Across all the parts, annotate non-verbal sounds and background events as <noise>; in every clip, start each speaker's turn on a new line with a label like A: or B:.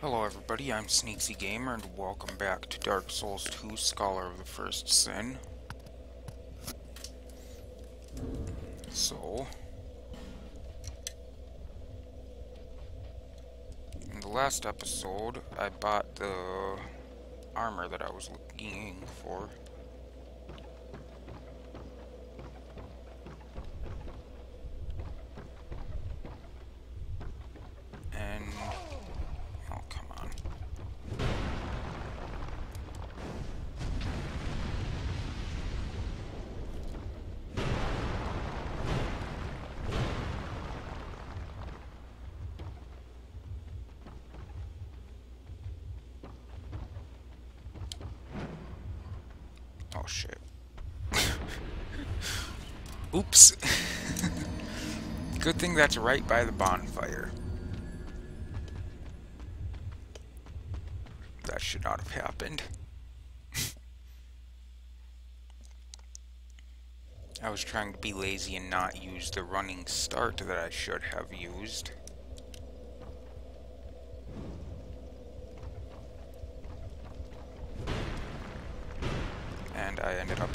A: Hello everybody, I'm Sneaksie Gamer and welcome back to Dark Souls 2 Scholar of the First Sin. So... In the last episode, I bought the armor that I was looking for. And... Oh, come on. Oh shit. Oops. Good thing that's right by the bonfire. That should not have happened. <laughs> I was trying to be lazy and not use the running start that I should have used. And I ended up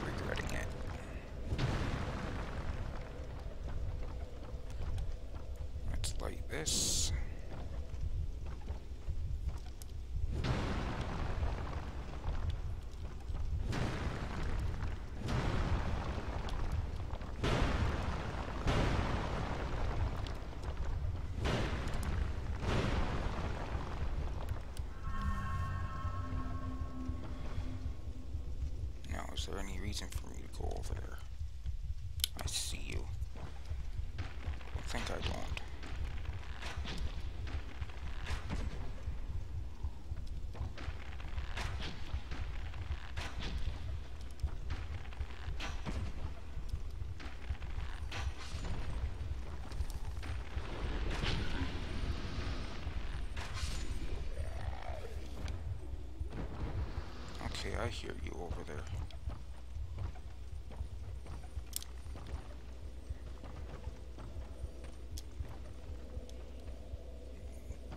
A: Okay, I hear you over there.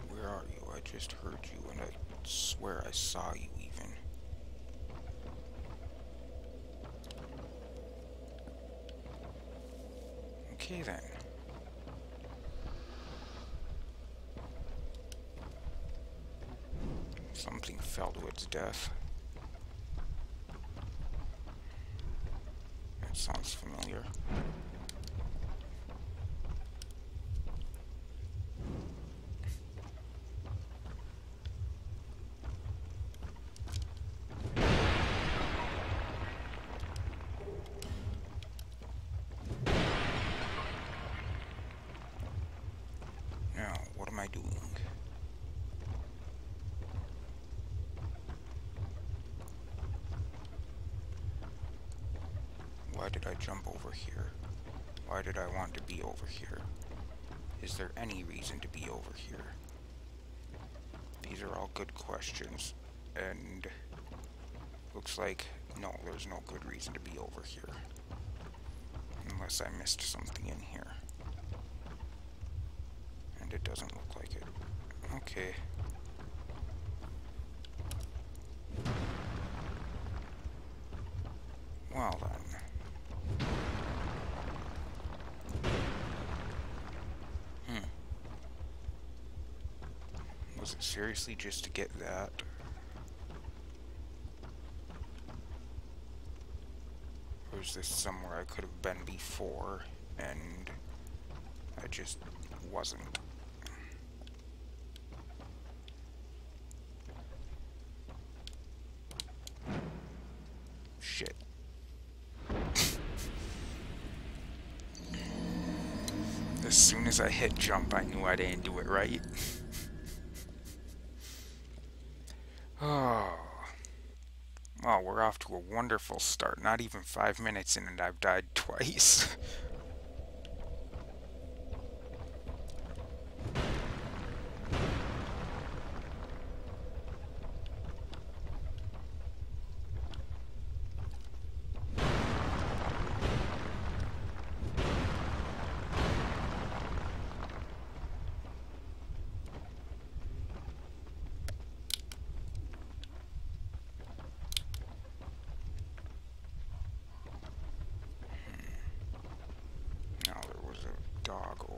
A: Where are you? I just heard you and I swear I saw you even. Okay then. Something fell to its death. That sounds familiar. Now, what am I doing? Why did I jump over here? Why did I want to be over here? Is there any reason to be over here? These are all good questions, and looks like no, there's no good reason to be over here. Unless I missed something in here. And it doesn't look like it. Okay. Well then. Hmm. Was it seriously just to get that? Or is this somewhere I could have been before and I just wasn't? Shit. As soon as I hit jump, I knew I didn't do it right. oh. Well, we're off to a wonderful start. Not even five minutes in and I've died twice. <laughs>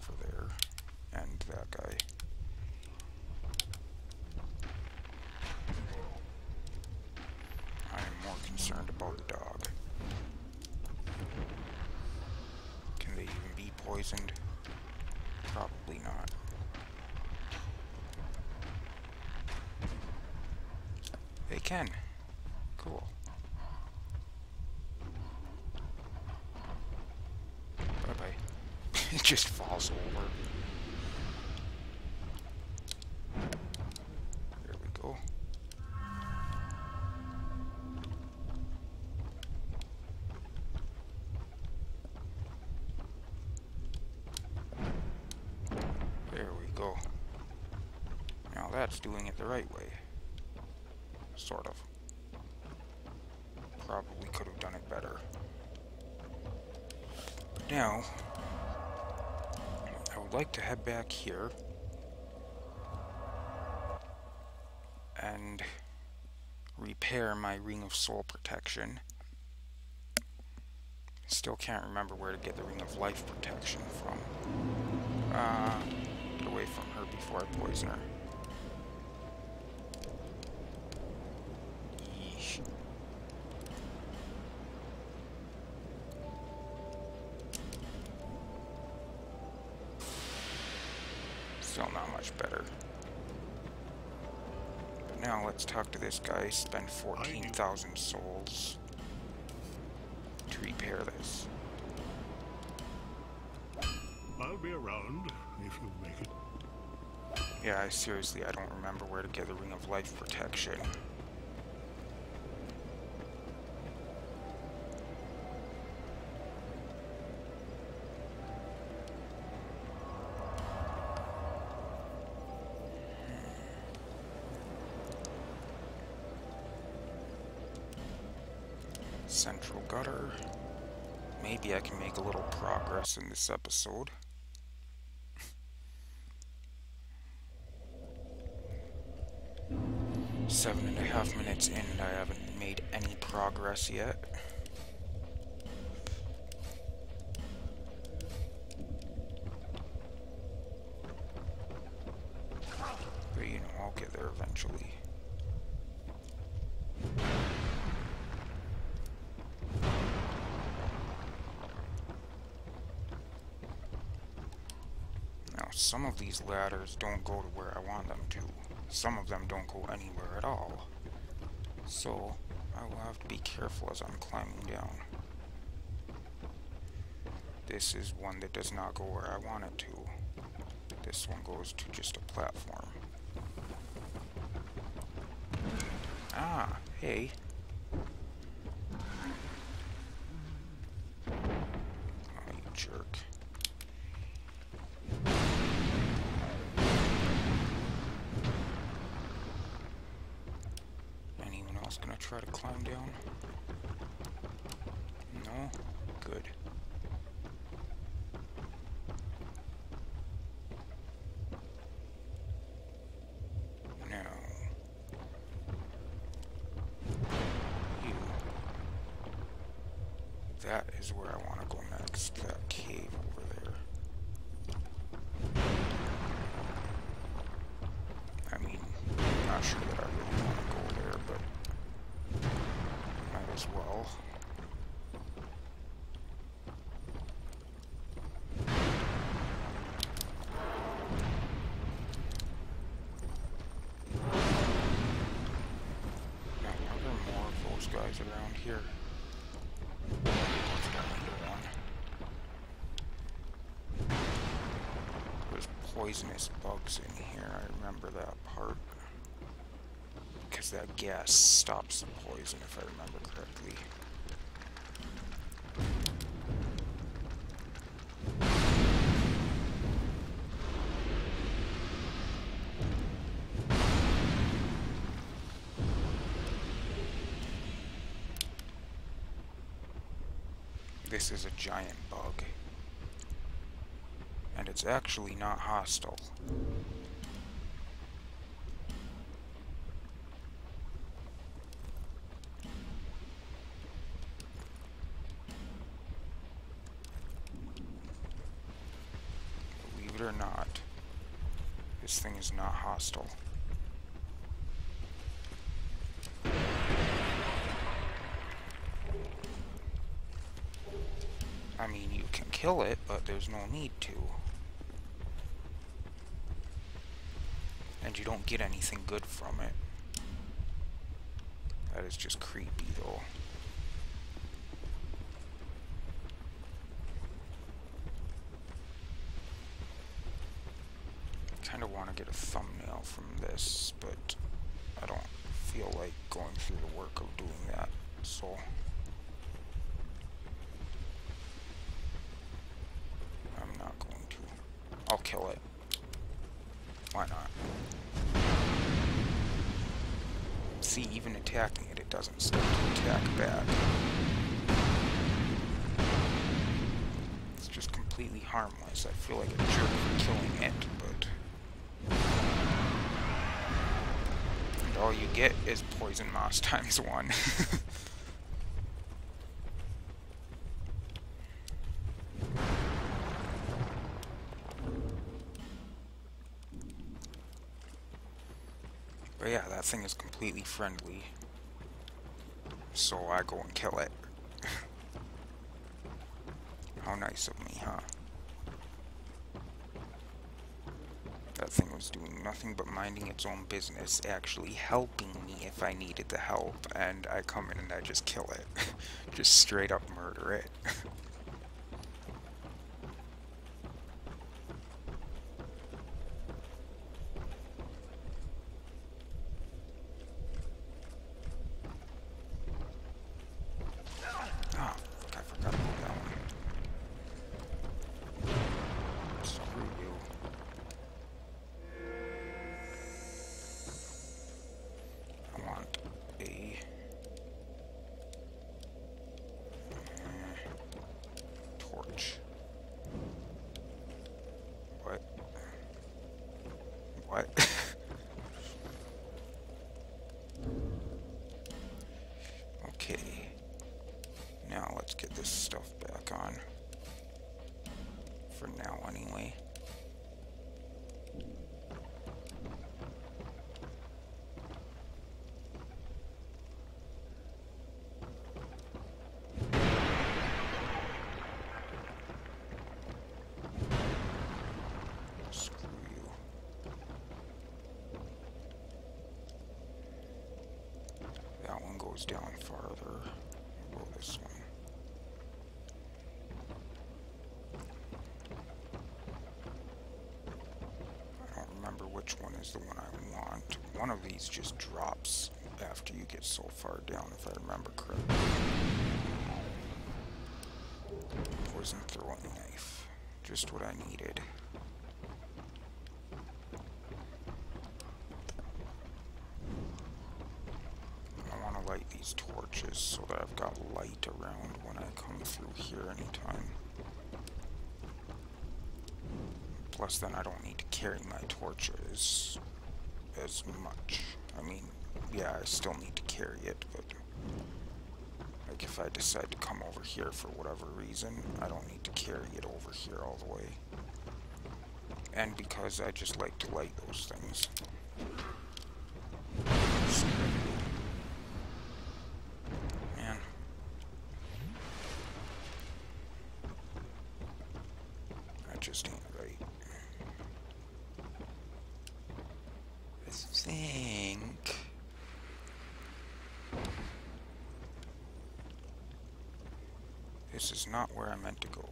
A: over there and that guy. I am more concerned about the dog. Can they even be poisoned? Probably not. They can. That's doing it the right way. Sort of. Probably could have done it better. But now, I would like to head back here and repair my Ring of Soul Protection. Still can't remember where to get the Ring of Life Protection from. Uh, get away from her before I poison her. Better. But now let's talk to this guy, spend 14,000 souls to repair this.
B: I'll be around if you make it.
A: Yeah, I seriously, I don't remember where to get the Ring of Life protection. Progress in this episode. Seven and a half minutes in and I haven't made any progress yet. But you know, I'll get there eventually. Some of these ladders don't go to where I want them to. Some of them don't go anywhere at all. So, I will have to be careful as I'm climbing down. This is one that does not go where I want it to. This one goes to just a platform. Ah, hey. Oh, you jerk. Anyone else gonna try to climb down? No? Good. Now. You. That is where I want to go next. That cave over there. I mean, I'm not sure that I really want to go there, but might as well. Now, are there more of those guys around here? Let's go into one. There's poisonous bugs in here. I remember that part. Because that gas stops the poison, if I remember correctly. This is a giant bug. It's actually not hostile. Believe it or not, this thing is not hostile. I mean, you can kill it, but there's no need to. And you don't get anything good from it. That is just creepy, though. kind of want to get a thumbnail from this, but I don't feel like going through the work of doing that, so... I'm not going to. I'll kill it. Why not? See, even to attack back. It's just completely harmless. I feel like a jerk for killing it, but... And all you get is poison moss <laughs> times one. but yeah, that thing is completely friendly. So I go and kill it. <laughs> How nice of me, huh? That thing was doing nothing but minding its own business, actually helping me if I needed the help, and I come in and I just kill it. <laughs> just straight up murder it. <laughs> goes down farther. Go this one. I don't remember which one is the one I want. One of these just drops after you get so far down, if I remember correctly. Poison throwing knife. Just what I needed. I want to light these torches so that I've got light around when I come through here anytime. Then I don't need to carry my torches as much. I mean, yeah, I still need to carry it, but like if I decide to come over here for whatever reason, I don't need to carry it over here all the way. And because I just like to light those things. This is not where I meant to go.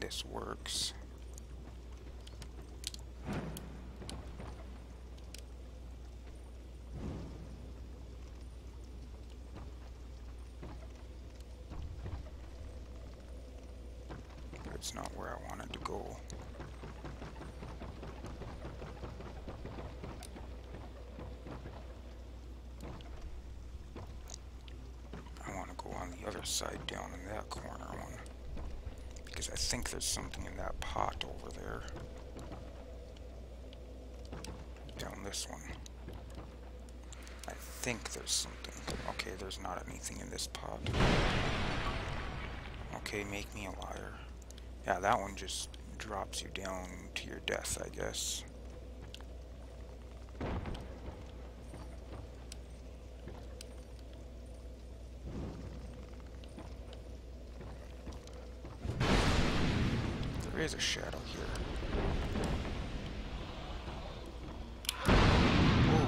A: This works. it's not where I wanted to go. I want to go on the other side down in that corner. Because I think there's something in that pot over there. Down this one. I think there's something. Okay, there's not anything in this pot. Okay, make me a liar. Yeah, that one just drops you down to your death, I guess. There is a shadow here. Whoa.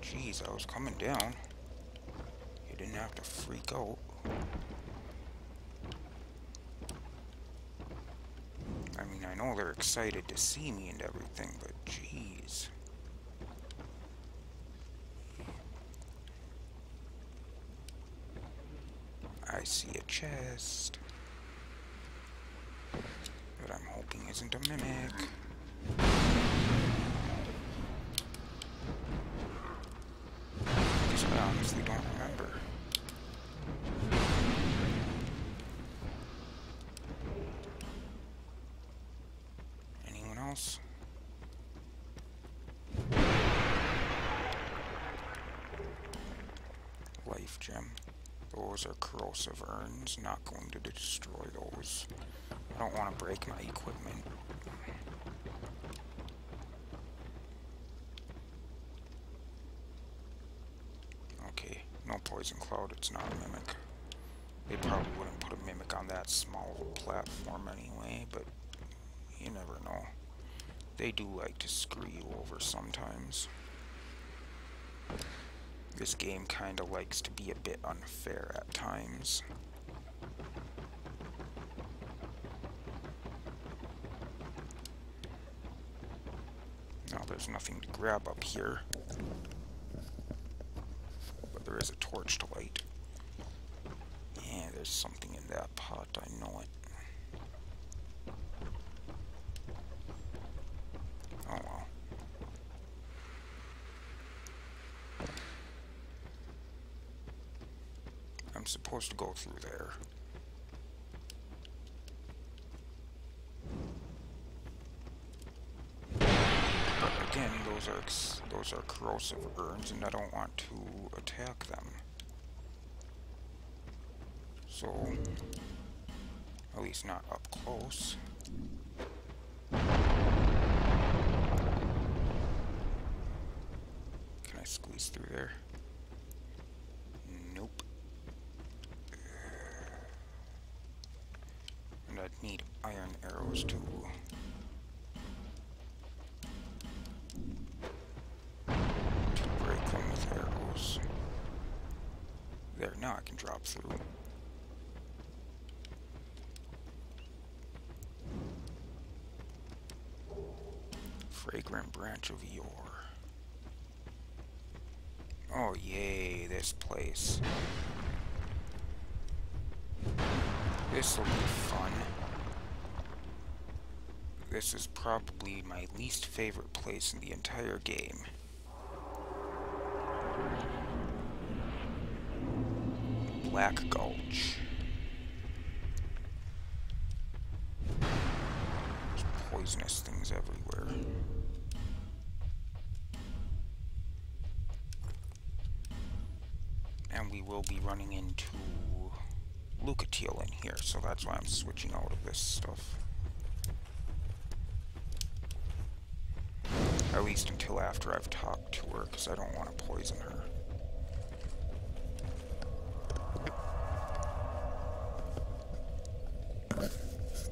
A: Jeez, I was coming down. You didn't have to freak out. I mean, I know they're excited to see me and everything, but jeez. I see a chest. That Isn't a mimic. Because I honestly don't remember. Anyone else? Life gem. Those are corrosive urns. Not going to destroy those. I don't want to break my equipment. Okay, no poison cloud. It's not a mimic. They probably wouldn't put a mimic on that small platform anyway, but you never know. They do like to screw you over sometimes. This game kinda likes to be a bit unfair at times. Now there's nothing to grab up here. But there is a torch to light. Yeah, there's something in that pot, I know it. Oh well. I'm supposed to go through there. But again, those are those are corrosive urns, and I don't want to attack them. So, at least not up close. Can I squeeze through there? Branch of yore. Oh yay, this place. This'll be fun. This is probably my least favorite place in the entire game. Black Gulch. There's poisonous things everywhere. Will be running into Lucatiel in here, so that's why I'm switching out of this stuff. At least until after I've talked to her, because I don't want to poison her.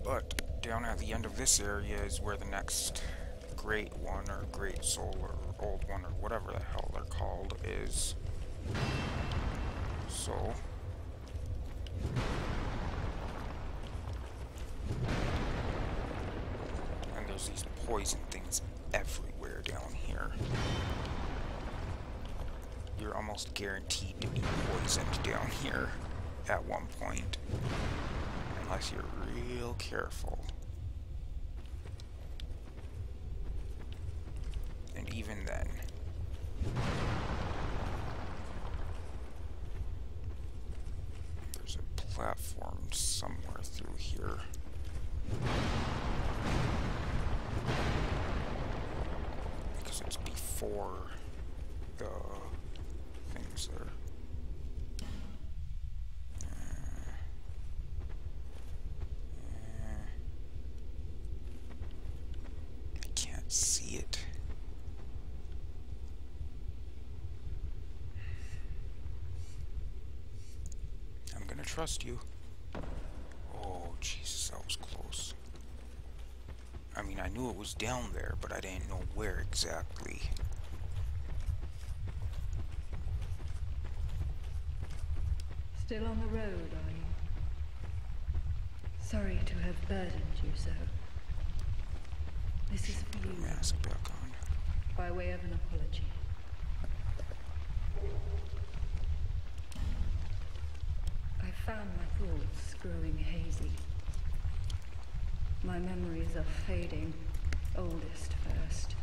A: But down at the end of this area is where the next Great One, or Great Soul, or Old One, or whatever the hell they're called, is. So... And there's these poison things everywhere down here. You're almost guaranteed to be poisoned down here at one point. Unless you're real careful. And even then... There's a platform somewhere through here. Because it's before the things there. I can't see it. I'm gonna trust you. Oh, Jesus, that was close. Mean, I knew it was down there, but I didn't know where exactly.
C: Still on the road, are you? Sorry to have burdened you so. This is for you,
A: Mask back on.
C: by way of an apology. I found my thoughts growing hazy. My memories are fading, oldest first.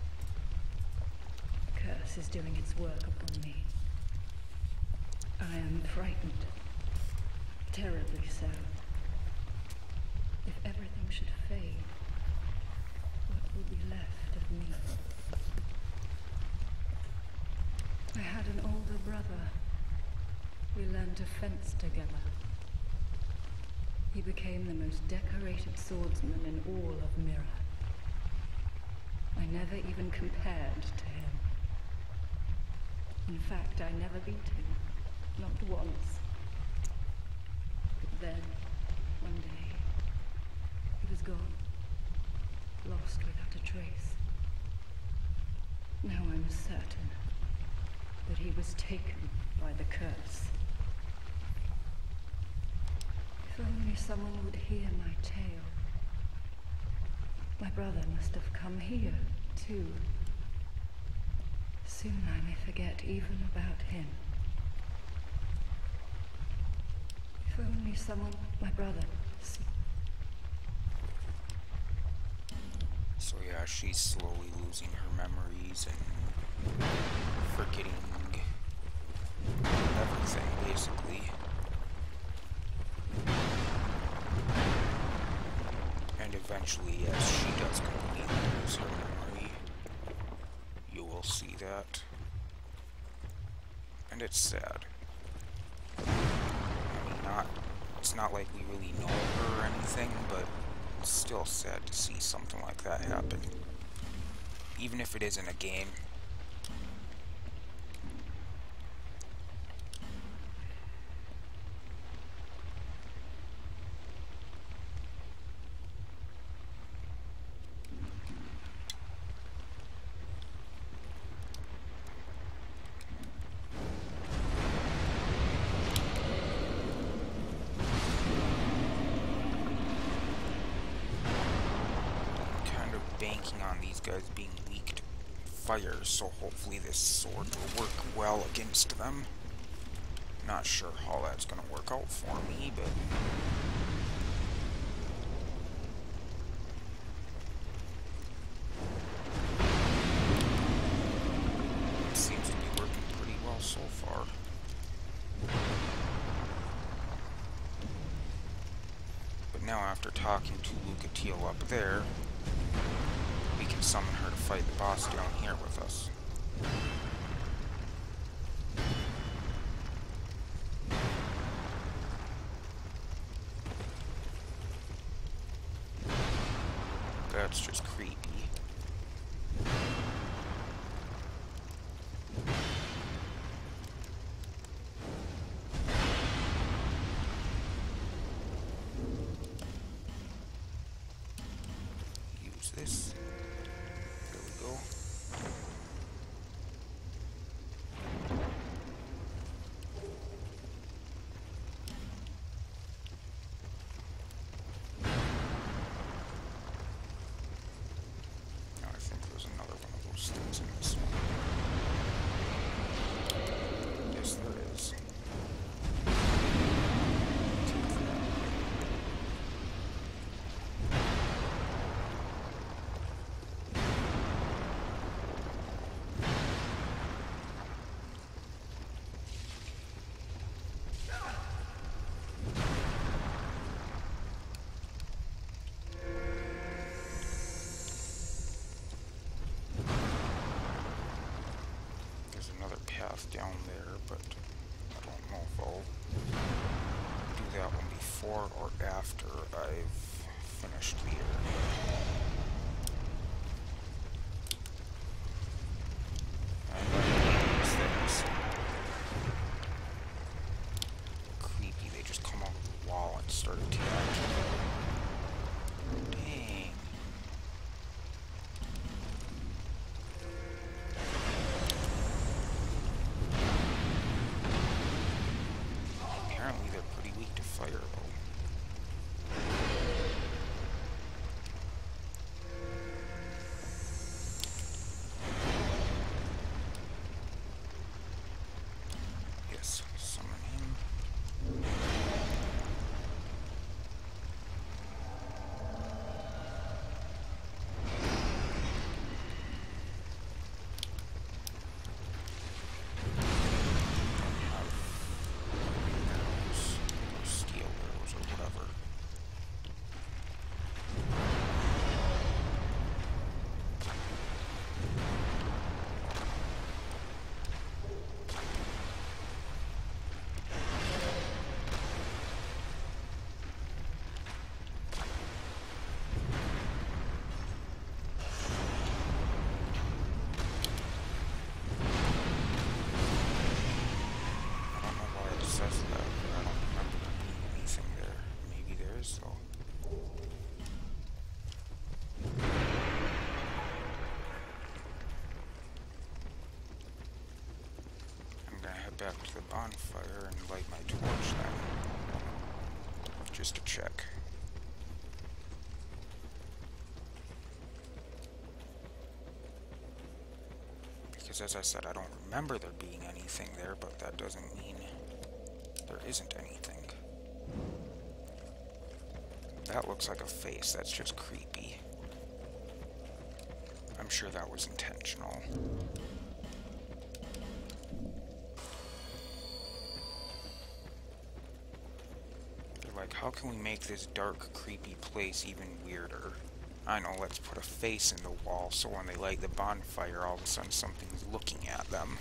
C: The curse is doing its work upon me. I am frightened. Terribly so. If everything should fade, what will be left of me? I had an older brother. We learned to fence together. He became the most decorated swordsman in all of Mirrah. I never even compared to him. In fact, I never beat him. Not once. But then, one day, he was gone. Lost without a trace. Now I'm certain that he was taken by the curse. If only someone would hear my tale. My brother must have come here, too. Soon I may forget even about him. If only someone, my brother,
A: So yeah, she's slowly losing her memories and forgetting everything, basically. Eventually, as she does completely lose her memory, you will see that. And it's sad. I mean, not, it's not like we really know her or anything, but it's still sad to see something like that happen. Even if it isn't a game. kind on these guys being weak to fire, so hopefully this sword will work well against them. Not sure how that's gonna work out for me, but... this. There's another path down there, but I don't know if I'll do that one before or after I've finished the area. Back to the bonfire and light my torch then. Just to check. Because as I said, I don't remember there being anything there, but that doesn't mean there isn't anything. That looks like a face, that's just creepy. I'm sure that was intentional. Can we make this dark, creepy place even weirder? I know, let's put a face in the wall so when they light the bonfire, all of a sudden something's looking at them.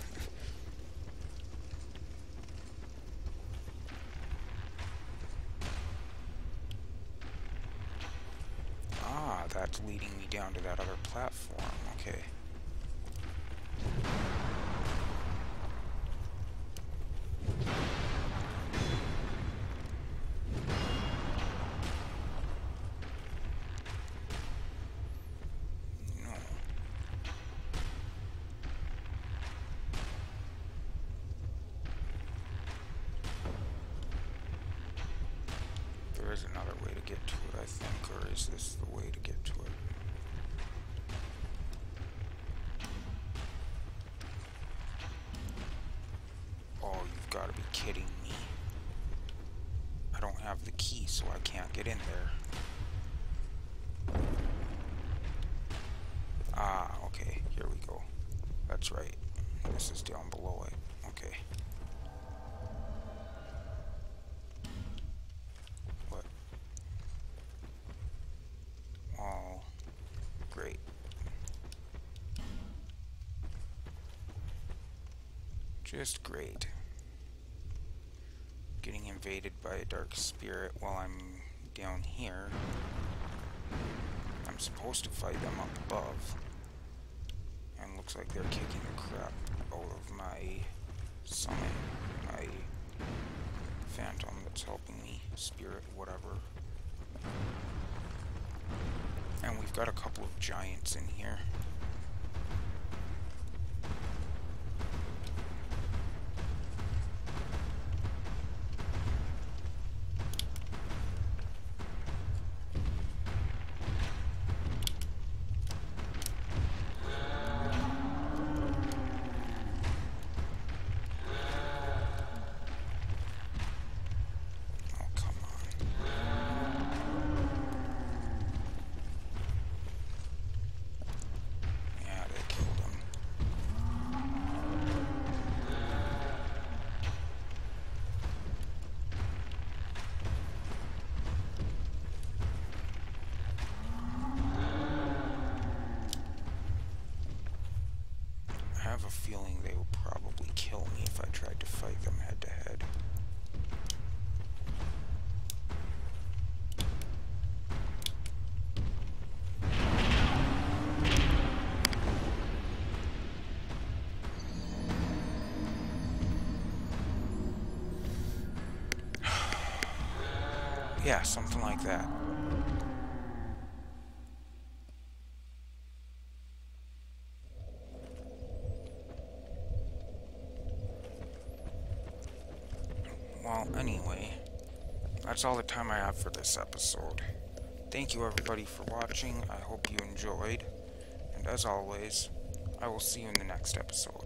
A: ah, that's leading me down to that other platform, or is this the way to get to it? Oh, you've got to be kidding me. I don't have the key, so I can't get in there. Just great. Getting invaded by a dark spirit while I'm down here. I'm supposed to fight them up above. And looks like they're kicking the crap out of my summon, my phantom that's helping me, spirit, whatever. And we've got a couple of giants in here. Have a feeling they would probably kill me if I tried to fight them head to head. That's all the time I have for this episode. Thank you everybody for watching. I hope you enjoyed. And as always, I will see you in the next episode.